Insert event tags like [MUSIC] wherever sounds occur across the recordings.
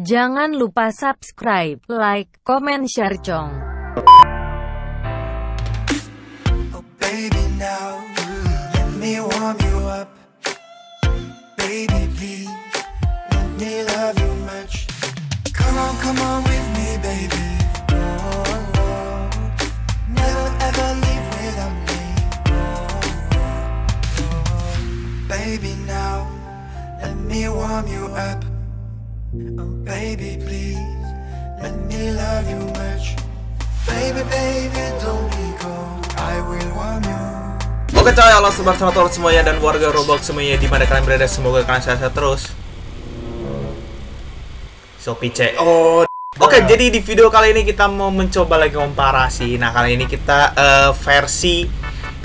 Jangan lupa subscribe, like, comment, share, cong. Me warm you up. Oh, baby, please let me love you much. Baby, baby, don't be cold. I will warm you. Oke coy, halo sobat motor semuanya dan warga Roblox semuanya di mana kalian berada semoga kalian sehat terus. Shopee C. Oh. Oke, jadi di video kali ini kita mau mencoba lagi komparasi. Nah, kali ini kita eh, versi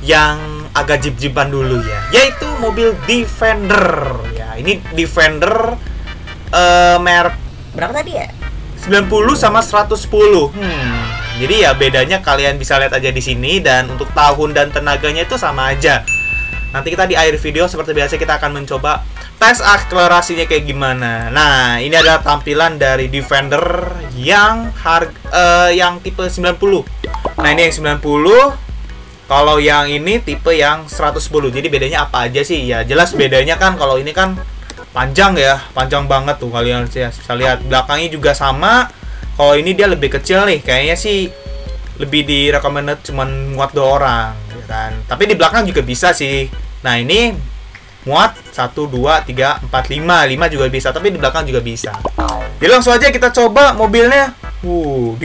yang agak jib-jiban dulu ya, yaitu mobil Defender. Ya, ini Defender eh merek Berapa tadi ya? 90 sama 110. Hmm. Jadi ya bedanya kalian bisa lihat aja di sini dan untuk tahun dan tenaganya itu sama aja. Nanti kita di akhir video seperti biasa kita akan mencoba tes akselerasinya kayak gimana. Nah, ini adalah tampilan dari Defender yang harga eh, yang tipe 90. Nah, ini yang 90. Kalau yang ini tipe yang 110. Jadi bedanya apa aja sih? Ya jelas bedanya kan kalau ini kan panjang ya, panjang banget tuh kalian bisa bisa lihat. Belakangnya juga sama. Kalau ini dia lebih kecil nih, kayaknya sih lebih di recommended cuman muat dua orang, ya kan. Tapi di belakang juga bisa sih. Nah ini muat 1, 2, 3, 4, 5 5 juga bisa, tapi di belakang juga bisa. Jadi langsung aja kita coba mobilnya. Uh,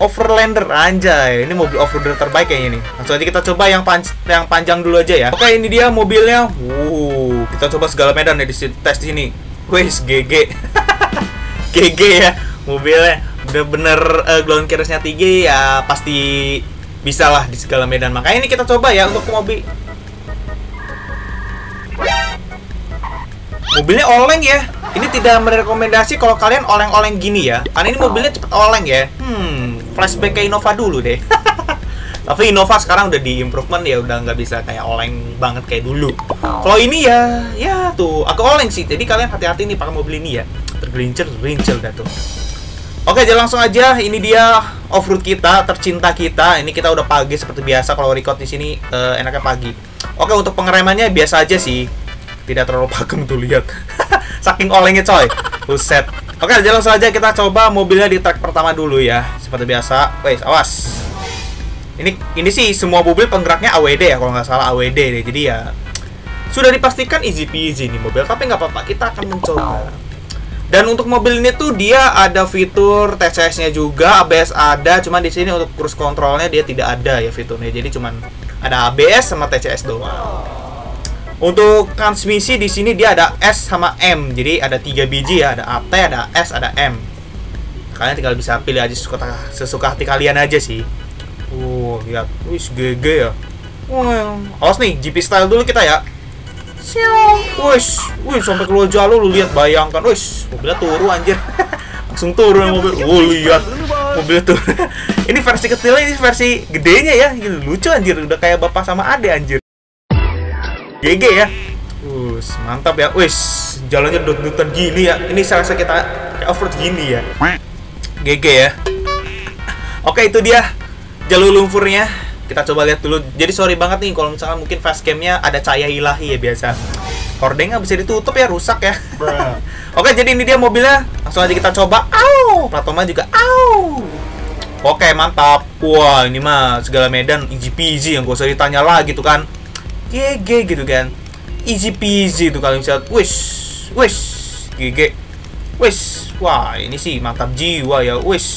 Overlander anjay. Ini mobil offroader terbaik kayaknya nih. Langsung aja kita coba yang panj yang panjang dulu aja ya. Oke, ini dia mobilnya. Uh, kita coba segala medan ya di tes di sini. Wes GG. GG ya mobilnya. Bener-bener uh, ground clearance-nya tinggi ya pasti bisa lah di segala medan. Makanya ini kita coba ya untuk mobil Mobilnya oleng ya. Ini tidak merekomendasi kalau kalian oleng-oleng gini ya. Karena ini mobilnya cepet oleng ya. Hmm, flashback ke Innova dulu deh. [LAUGHS] Tapi Innova sekarang udah di improvement ya, udah nggak bisa kayak oleng banget kayak dulu. Kalau ini ya, ya tuh agak oleng sih. Jadi kalian hati-hati nih pakai mobil ini ya. Tergelincir, tergelincir dah tuh. Oke, jadi langsung aja. Ini dia off-road kita, tercinta kita. Ini kita udah pagi seperti biasa. Kalau record di sini eh, enaknya pagi. Oke, untuk pengeremannya biasa aja sih. Tidak terlalu [LAUGHS] pakem tuh lihat. [LAUGHS] Saking olengnya coy. Buset. Oke, jadi langsung aja kita coba mobilnya di track pertama dulu ya. Seperti biasa. Wes, awas. Ini ini sih semua mobil penggeraknya AWD ya kalau nggak salah AWD deh. Jadi ya sudah dipastikan easy peasy nih mobil. Tapi nggak apa-apa, kita akan mencoba. Dan untuk mobil ini tuh dia ada fitur TCS-nya juga, ABS ada, cuman di sini untuk cruise controlnya dia tidak ada ya fiturnya. Jadi cuman ada ABS sama TCS doang. Untuk transmisi di sini dia ada S sama M. Jadi ada tiga biji ya, ada AT, ada S, ada M. Kalian tinggal bisa pilih aja sesuka, sesuka hati kalian aja sih. Uh, lihat. Wis GG ya. Wah, awas nih, GP style dulu kita ya. Siau. Wis, wis sampai keluar jalur lu lihat bayangkan. Wis, mobilnya turu anjir. [LAUGHS] Langsung turun mobil. Oh, lihat. Mobilnya turun. [LAUGHS] ini versi kecilnya, ini versi gedenya ya. Lucu anjir, udah kayak bapak sama ade anjir. GG ya. Wis, mantap ya. Wis, jalannya dut-dutan gini ya. Ini saya rasa kita kayak off-road gini ya. GG ya. Oke, itu dia jalur lumpurnya. Kita coba lihat dulu. Jadi sorry banget nih kalau misalkan mungkin facecamnya ada cahaya ilahi ya biasa. Hordengnya bisa ditutup ya, rusak ya. [LAUGHS] Oke, jadi ini dia mobilnya. Langsung aja kita coba. Au! Platformnya juga au. Oke, mantap. Wah, ini mah segala medan easy peasy yang gak usah ditanya lagi tuh kan. GG gitu kan. Easy peasy tuh kalian bisa. Wish, wish, GG. Wish. Wah, ini sih mantap jiwa ya. Wish.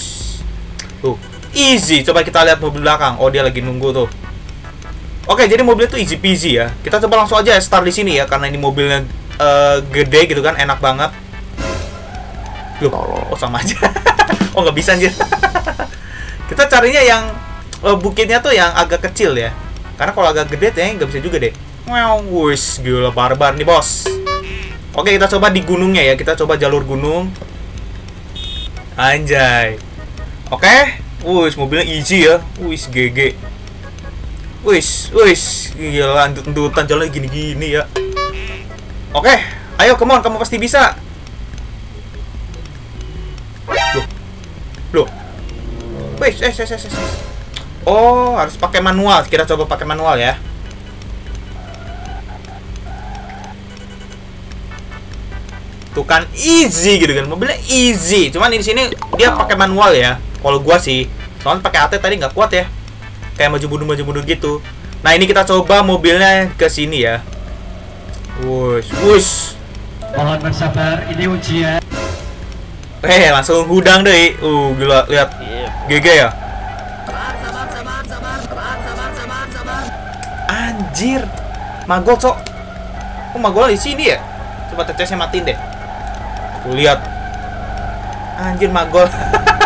Tuh, easy. Coba kita lihat mobil belakang. Oh, dia lagi nunggu tuh. Oke, jadi mobilnya tuh easy peasy ya. Kita coba langsung aja start di sini ya karena ini mobilnya eh, gede gitu kan, enak banget. Loh, oh sama aja. [LAUGHS] oh, nggak bisa anjir. [LAUGHS] kita carinya yang eh, bukitnya tuh yang agak kecil ya. Karena kalau agak gede ya nggak bisa juga deh. Wow, wis gila barbar nih, Bos. Oke, kita coba di gunungnya ya. Kita coba jalur gunung. Anjay. Oke. Wis, mobilnya easy ya. Wis, GG. Wis, wis. Gila, entut-entutan jalan gini-gini ya. Oke, ayo come on, kamu pasti bisa. Loh. Loh. Wes, eh, eh, eh, eh, eh. Oh, harus pakai manual. Kita coba pakai manual ya. Tuh kan easy gitu kan. Mobilnya easy. Cuman di sini dia pakai manual ya. Kalau gua sih, soalnya pakai AT tadi nggak kuat ya. Kayak maju mundur maju mundur gitu. Nah, ini kita coba mobilnya ke sini ya. Wush, wush. Mohon bersabar, ini ujian. Eh, langsung hudang deh. Uh, gila, lihat. GG ya. Anjir. Magol, Cok. Oh, magol di sini ya? Coba TCS-nya matiin deh. Tuh, lihat. Anjir, magol.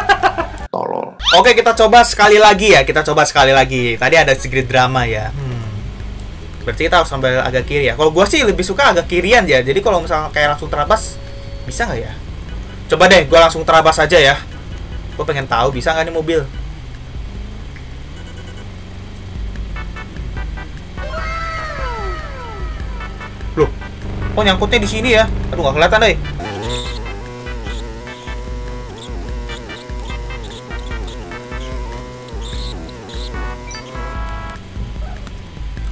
[LAUGHS] Tolol. Oke, kita coba sekali lagi ya. Kita coba sekali lagi. Tadi ada sedikit drama ya. Hmm. Berarti kita harus sambil agak kiri ya. Kalau gua sih lebih suka agak kirian ya. Jadi kalau misalnya kayak langsung terabas, bisa nggak ya? Coba deh, gua langsung terabas aja ya. Gua pengen tahu bisa nggak nih mobil. Kok nyangkutnya di sini ya? Aduh, nggak kelihatan deh.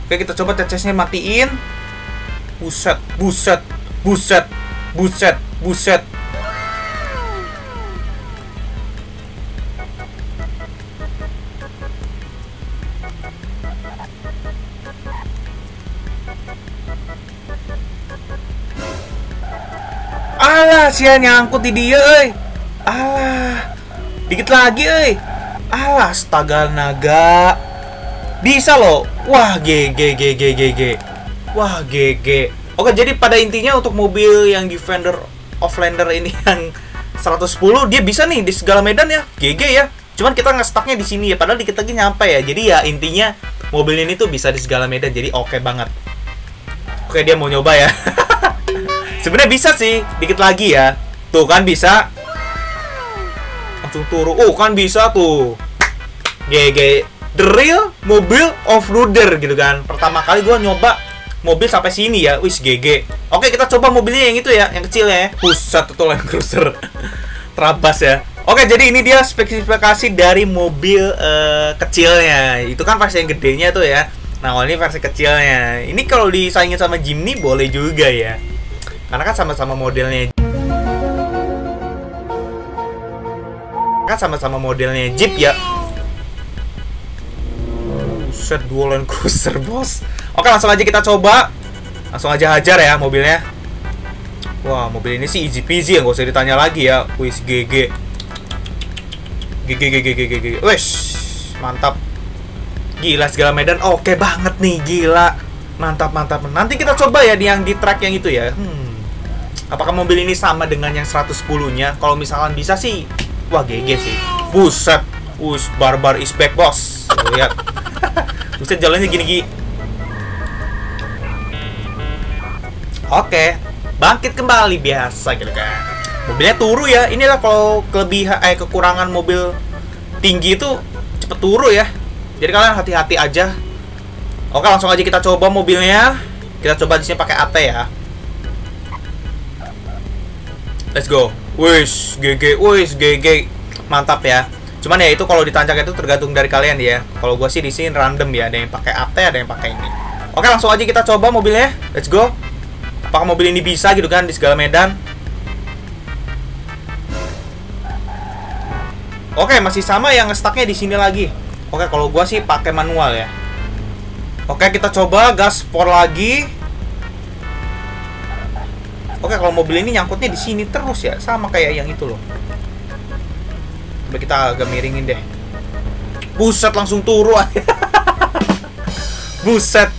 Oke, kita coba TCS-nya matiin. Buset, buset, buset, buset, buset. Sia nyangkut di dia, euy. Alah. Dikit lagi, euy. Alah, astaga naga. Bisa loh. Wah, GG GG GG. Wah, GG. Oke, jadi pada intinya untuk mobil yang Defender Offlander ini [LAUGHS] yang 110 dia bisa nih di segala medan ya. GG ya. Cuman kita ngestaknya di sini ya, padahal dikit lagi nyampe ya. Jadi ya intinya mobil ini tuh bisa di segala medan. Jadi oke banget. Oke, dia mau nyoba ya. [LAUGHS] Sebenarnya bisa sih, dikit lagi ya. Tuh kan bisa. Langsung turun. Oh, kan bisa tuh. GG the real mobil off-roader gitu kan. Pertama kali gua nyoba mobil sampai sini ya. Wis GG. Oke, kita coba mobilnya yang itu ya, yang kecil ya. Pusat itu Land Cruiser. [LAUGHS] Terabas ya. Oke, jadi ini dia spesifikasi dari mobil eh, kecilnya. Itu kan versi yang gedenya tuh ya. Nah, ini versi kecilnya. Ini kalau disaingin sama Jimny boleh juga ya. Karena kan sama-sama modelnya. Kan sama-sama modelnya Jeep ya. Buset, dua Land Cruiser, bos. Oke, langsung aja kita coba. Langsung aja hajar ya mobilnya. Wah, mobil ini sih easy peasy ya, nggak usah ditanya lagi ya. Wis GG. GG GG GG GG. Wes, mantap. Gila segala medan oke banget nih, gila. Mantap, mantap. Nanti kita coba ya di yang di track yang itu ya. Hmm. Apakah mobil ini sama dengan yang 110-nya? Kalau misalkan bisa sih, wah GG sih. Buset. Us, barbar is back, bos. Lihat. [LAUGHS] Buset jalannya gini-gini. Oke, bangkit kembali biasa gitu kan. Mobilnya turu ya. Inilah kalau kelebihan eh kekurangan mobil tinggi itu cepet turu ya. Jadi kalian hati-hati aja. Oke, langsung aja kita coba mobilnya. Kita coba di sini pakai AT ya. Let's go. Wis, GG, wis, GG. Mantap ya. Cuman ya itu kalau ditancap itu tergantung dari kalian ya. Kalau gua sih di sini random ya, ada yang pakai AT, ada yang pakai ini. Oke, langsung aja kita coba mobilnya. Let's go. Apakah mobil ini bisa gitu kan di segala medan? Oke, masih sama yang stucknya di sini lagi. Oke, kalau gua sih pakai manual ya. Oke, kita coba gaspol lagi. Oke, kalau mobil ini nyangkutnya di sini terus ya, sama kayak yang itu loh. Coba kita agak miringin deh. Buset langsung turun. [LAUGHS] Buset.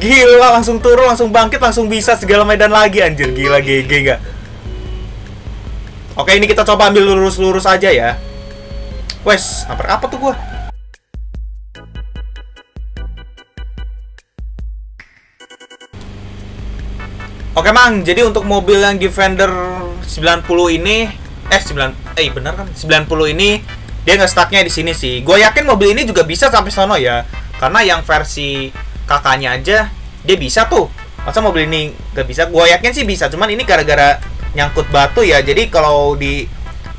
Gila langsung turun, langsung bangkit, langsung bisa segala medan lagi anjir. Gila GG gak? Oke, ini kita coba ambil lurus-lurus aja ya. Wes, nabrak apa tuh gua? Oke mang, jadi untuk mobil yang Defender 90 ini eh 9 eh benar kan 90 ini dia nggak stucknya di sini sih. Gue yakin mobil ini juga bisa sampai sono ya. Karena yang versi kakaknya aja dia bisa tuh Masa mobil ini nggak bisa? Gua yakin sih bisa, cuman ini gara-gara nyangkut batu ya. Jadi kalau di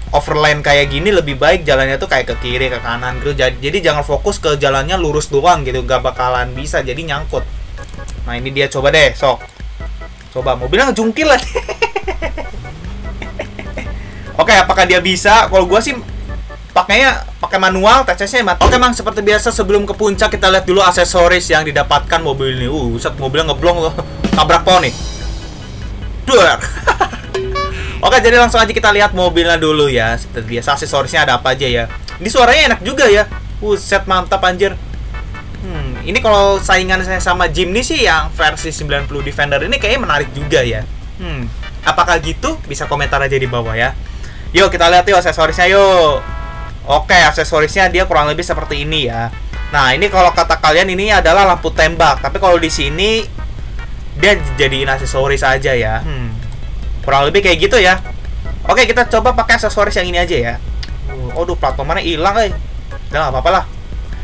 overland kayak gini lebih baik jalannya tuh kayak ke kiri ke kanan gitu. Jadi, jadi jangan fokus ke jalannya lurus doang gitu, nggak bakalan bisa. Jadi nyangkut. Nah ini dia coba deh, sok. Coba mobilnya ngejungkil lah. [LAUGHS] Oke, apakah dia bisa? Kalau gua sih pakainya pakai manual, TCC mati. Oke, Mang, seperti biasa sebelum ke puncak kita lihat dulu aksesoris yang didapatkan mobil ini. Uh, buset, mobilnya ngeblong loh. [LAUGHS] Tabrak pohon nih. Duar. [LAUGHS] Oke, jadi langsung aja kita lihat mobilnya dulu ya. Seperti biasa aksesorisnya ada apa aja ya. Ini suaranya enak juga ya. Buset, mantap anjir. Ini kalau saingan saya sama Jimny sih yang versi 90 Defender ini kayaknya menarik juga ya. Hmm, apakah gitu? Bisa komentar aja di bawah ya. Yuk kita lihat yuk aksesorisnya yuk. Oke, aksesorisnya dia kurang lebih seperti ini ya. Nah, ini kalau kata kalian ini adalah lampu tembak, tapi kalau di sini dia jadiin aksesoris aja ya. Hmm. Kurang lebih kayak gitu ya. Oke, kita coba pakai aksesoris yang ini aja ya. Uh, Aduh, platformnya hilang, eh. Udah nggak apa-apa lah.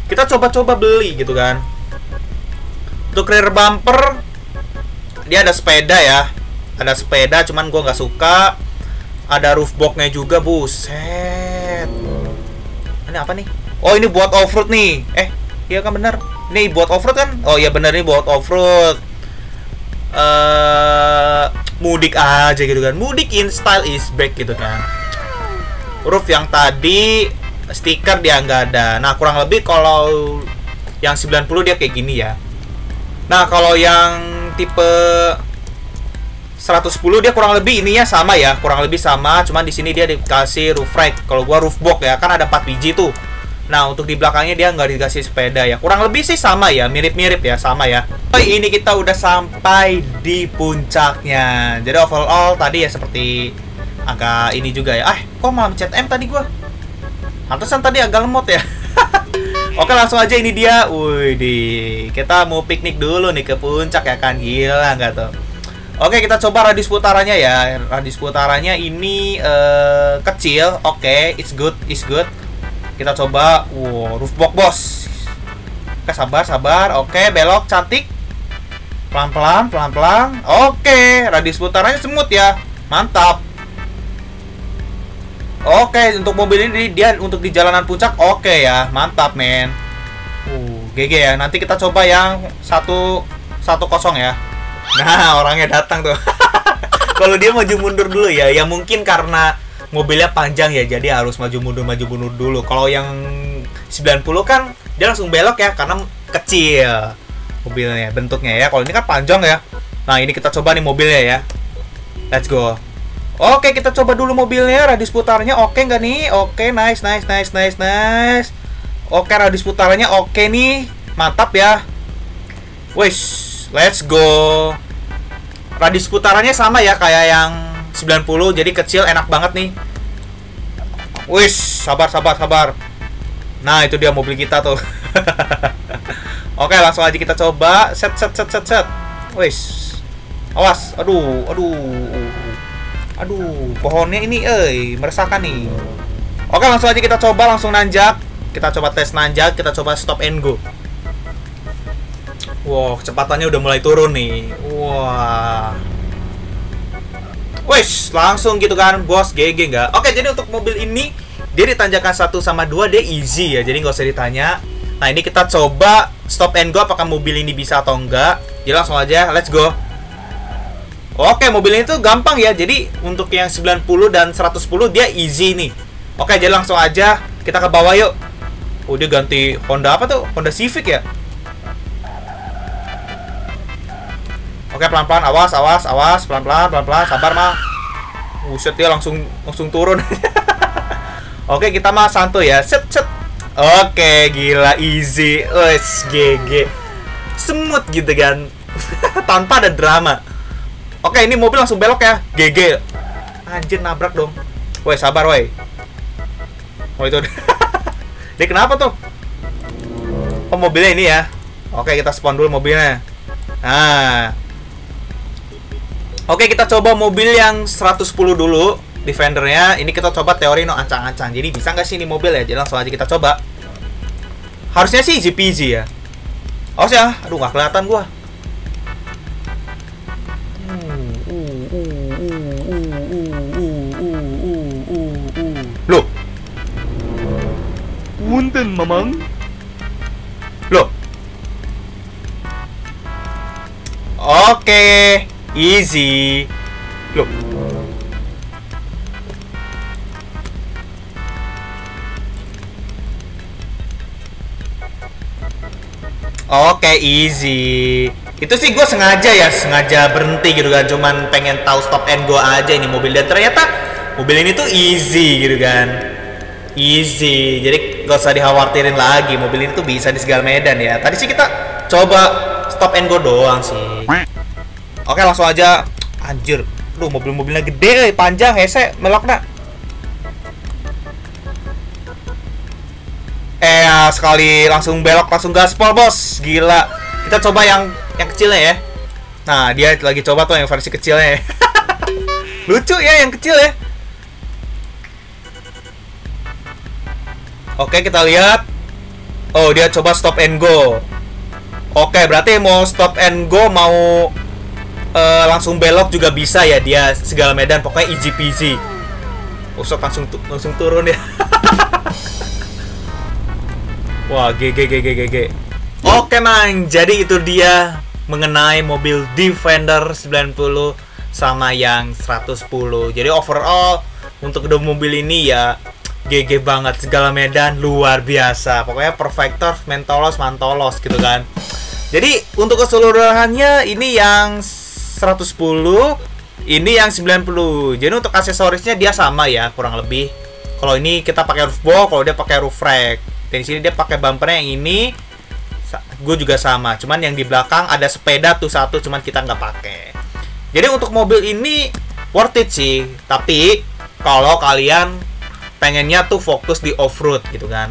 Kita coba-coba beli gitu kan. Untuk rear bumper dia ada sepeda ya. Ada sepeda, cuman gua nggak suka. Ada roof boxnya juga, buset ini apa nih? Oh ini buat off-road nih. Eh, iya kan benar. Ini buat off-road kan? Oh iya benar nih buat off-road. Eh mudik aja gitu kan. Mudik in style is back gitu kan. Roof yang tadi stiker dia nggak ada. Nah, kurang lebih kalau yang 90 dia kayak gini ya. Nah, kalau yang tipe 110 dia kurang lebih ininya sama ya, kurang lebih sama, cuman di sini dia dikasih roof rack. Kalau gua roof box ya, kan ada 4 biji tuh. Nah, untuk di belakangnya dia nggak dikasih sepeda ya. Kurang lebih sih sama ya, mirip-mirip ya, sama ya. Oh, ini kita udah sampai di puncaknya. Jadi overall tadi ya seperti agak ini juga ya. Ah, kok malah mencet M tadi gua? Pantesan tadi agak lemot ya. [LAUGHS] Oke langsung aja ini dia. Wih, di kita mau piknik dulu nih ke puncak ya kan gila nggak tuh? Oke, kita coba radius putarannya ya. Radius putarannya ini uh, kecil. Oke, it's good, it's good. Kita coba. Wow, roof box bos. Oke, sabar, sabar. Oke, belok cantik. Pelan-pelan, pelan-pelan. Oke, radius putarannya semut ya. Mantap. Oke, untuk mobil ini dia untuk di jalanan puncak oke ya. Mantap, men. Uh, GG ya. Nanti kita coba yang satu satu kosong ya. Nah, [LAUGHS] orangnya datang tuh. [LAUGHS] Kalau dia maju mundur dulu ya, ya mungkin karena mobilnya panjang ya, jadi harus maju mundur maju mundur dulu. Kalau yang 90 kan dia langsung belok ya karena kecil mobilnya bentuknya ya. Kalau ini kan panjang ya. Nah, ini kita coba nih mobilnya ya. Let's go. Oke, kita coba dulu mobilnya, radius putarnya oke nggak nih? Oke, nice, nice, nice, nice, nice. Oke, radius putarannya oke nih. Mantap ya. Wish. Let's go. Radius putarannya sama ya kayak yang 90, jadi kecil enak banget nih. Wis, sabar sabar sabar. Nah, itu dia mobil kita tuh. [LAUGHS] Oke, langsung aja kita coba. Set set set set set. Wis. Awas. Aduh, aduh. Aduh, pohonnya ini eh meresahkan nih. Oke, langsung aja kita coba langsung nanjak. Kita coba tes nanjak, kita coba stop and go. Wow, kecepatannya udah mulai turun nih. Wah. Wes, langsung gitu kan, bos GG nggak? Oke, jadi untuk mobil ini dia di tanjakan 1 sama 2 dia easy ya, jadi nggak usah ditanya. Nah, ini kita coba stop and go apakah mobil ini bisa atau enggak. Jadi langsung aja, let's go. Oke, mobil ini tuh gampang ya. Jadi untuk yang 90 dan 110 dia easy nih. Oke, jadi langsung aja kita ke bawah yuk. Oh, ganti Honda apa tuh? Honda Civic ya? Oke pelan-pelan, awas, awas, awas, pelan-pelan, pelan-pelan, sabar mah. Buset dia langsung langsung turun. [LAUGHS] Oke kita mah santuy ya, set set. Oke gila easy, wes GG, semut gitu kan, [LAUGHS] tanpa ada drama. Oke ini mobil langsung belok ya, GG. Anjir nabrak dong. Woi sabar woi. Oh itu. [LAUGHS] Dia kenapa tuh? Oh mobilnya ini ya. Oke kita spawn dulu mobilnya. Nah, Oke, kita coba mobil yang 110 dulu. Defendernya, ini kita coba teori no ancang-ancang. Jadi bisa nggak sih ini mobil ya? Jadi langsung aja kita coba. Harusnya sih peasy ya. Oh ya, aduh nggak kelihatan gua. Punten, Mamang. loh. Oke, easy. Loh. Oke, easy. Itu sih gue sengaja ya, sengaja berhenti gitu kan. Cuman pengen tahu stop and go aja ini mobil dan ternyata mobil ini tuh easy gitu kan. Easy. Jadi gak usah dikhawatirin lagi. Mobil ini tuh bisa di segala medan ya. Tadi sih kita coba stop and go doang sih. Oke, langsung aja. Anjir. Duh, mobil-mobilnya gede, eh, panjang, hese, melokna. Eh, ya, sekali langsung belok, langsung gaspol, bos. Gila. Kita coba yang yang kecilnya ya. Nah, dia lagi coba tuh yang versi kecilnya. ya. [LAUGHS] Lucu ya yang kecil ya. Oke, kita lihat. Oh, dia coba stop and go. Oke, berarti mau stop and go, mau eh, langsung belok juga bisa ya dia segala medan. Pokoknya easy peasy. Usop langsung tu- langsung turun ya. [LAUGHS] Wah, GG GG GG. Oke, man. Jadi itu dia mengenai mobil Defender 90 sama yang 110. Jadi overall untuk kedua mobil ini ya GG banget segala medan luar biasa. Pokoknya perfector, mentolos, mantolos gitu kan. Jadi untuk keseluruhannya ini yang 110, ini yang 90. Jadi untuk aksesorisnya dia sama ya, kurang lebih. Kalau ini kita pakai roof box, kalau dia pakai roof rack. Dan di sini dia pakai bumpernya yang ini gue juga sama cuman yang di belakang ada sepeda tuh satu cuman kita nggak pakai jadi untuk mobil ini worth it sih tapi kalau kalian pengennya tuh fokus di off road gitu kan.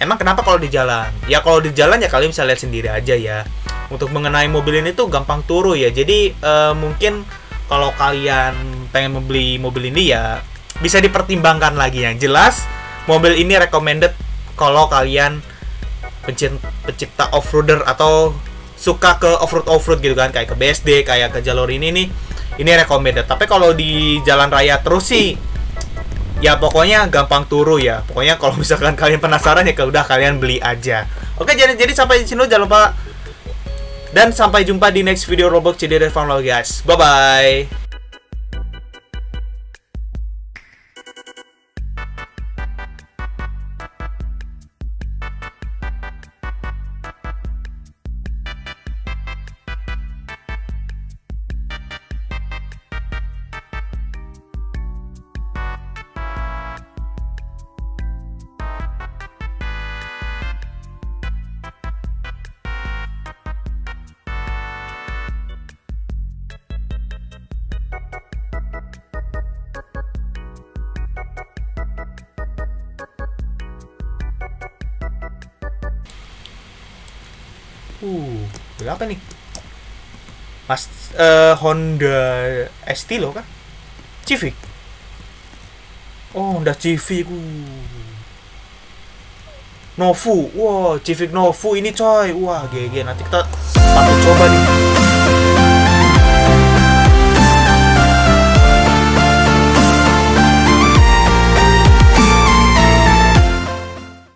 Emang kenapa kalau di jalan? Ya kalau di jalan ya kalian bisa lihat sendiri aja ya. Untuk mengenai mobil ini tuh gampang turu ya. Jadi eh, mungkin kalau kalian pengen membeli mobil ini ya bisa dipertimbangkan lagi yang jelas. Mobil ini recommended kalau kalian pencipta, pencipta off-roader atau suka ke off-road off-road gitu kan. Kayak ke BSD kayak ke jalur ini nih. Ini recommended. Tapi kalau di jalan raya terus sih ya pokoknya gampang turu ya. Pokoknya kalau [LAUGHS] misalkan kalian penasaran ya udah kalian beli aja. Oke jadi jadi sampai di sini jangan lupa. Dan sampai jumpa di next video Roblox CD Fun lagi guys. Bye bye Uh, berapa nih? Mas eh, Honda ST loh kan? Civic. Oh, Honda Civic. Uh. Novu. Wah, Civic Novu ini coy. Wah, GG. Nanti kita patut coba nih.